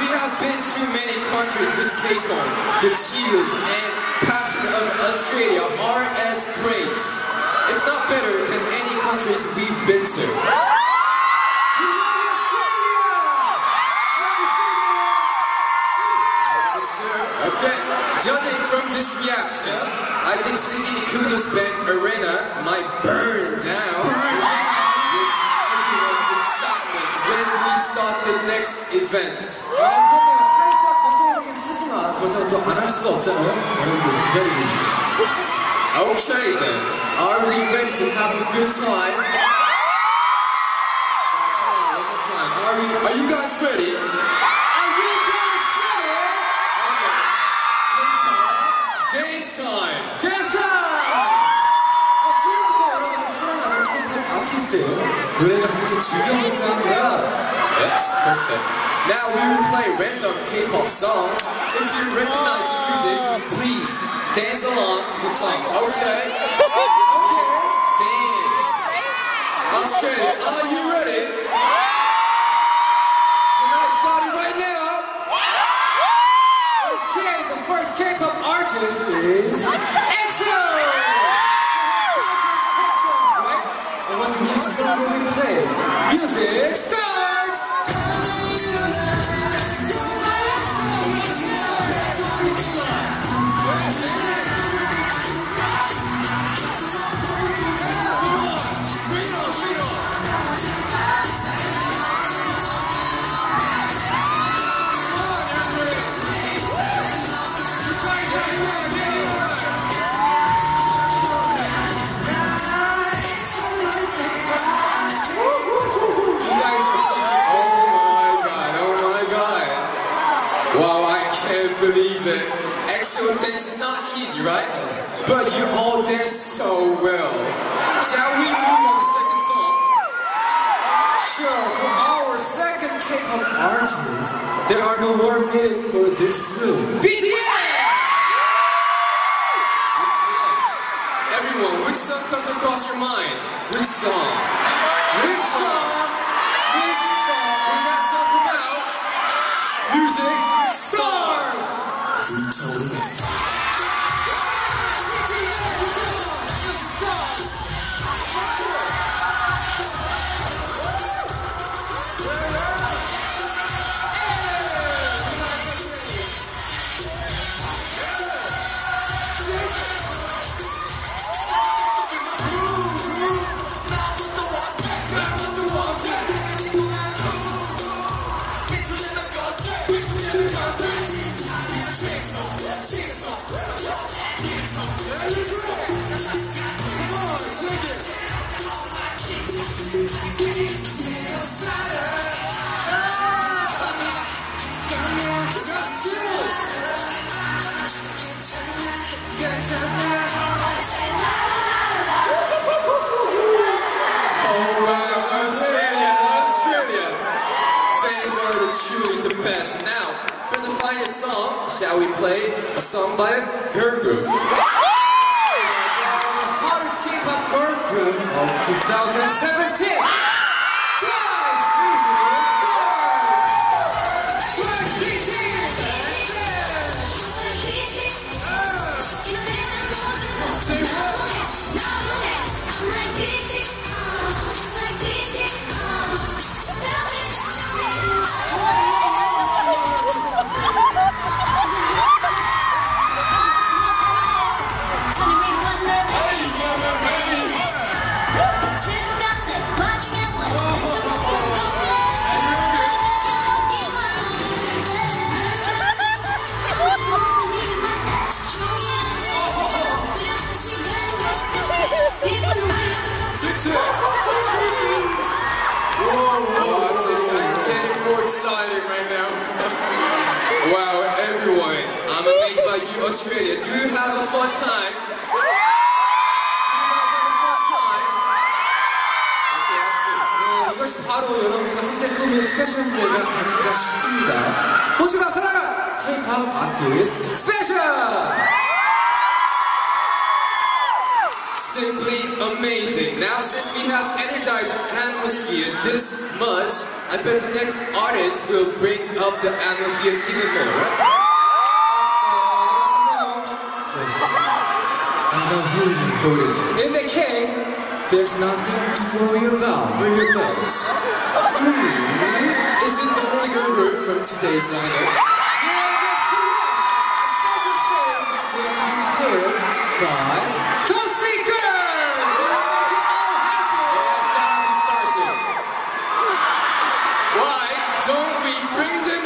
we have been to many countries with K-Con. The chills and passion of Australia are as great, if not better, than any countries we've been to. We love Australia. Love Australia. Okay, judging from this reaction, I think singing in Qudos Bank Arena might burn down. Burn When we start the next event. Okay then, are we ready to have a good time? Time, are we? Are you guys ready? 아티스트예요. 노래를 함께 즐겨볼까 합니다. That's perfect. Now we will play random K-pop songs. If you recognize the music, please dance along to the song. Okay? Okay. Dance. Australia, are you ready? Can I start it right now? Okay, the first K-pop artist is Wow, I can't believe it. EXO dance is not easy, right? But you all dance so well. Shall we move on the second song? Sure, for our second K-pop artist, there are no more needed for this group. BTS! BTS. Everyone, which song comes across your mind? Which song? Which song? Which song? When that song starts! Oh Now, for the final song, shall we play a song by a girl group? Group of 2017. Australia. Do you have a fun time? Do you guys have a fun time? Okay, I see. 네, 이것이 바로 여러분과 함께 꾸민 스페셜 무대가 아닌가 싶습니다. 호주가 사랑한 K-pop 아티스트 스페셜! simply amazing. Now, since we have energized the atmosphere this much, I bet the next artist will bring up the atmosphere even more, right? know who. In the cave, there's nothing to worry about. Bring your belts. Hmm, is it the only group from today's lineup? Special will be by Why don't we bring them?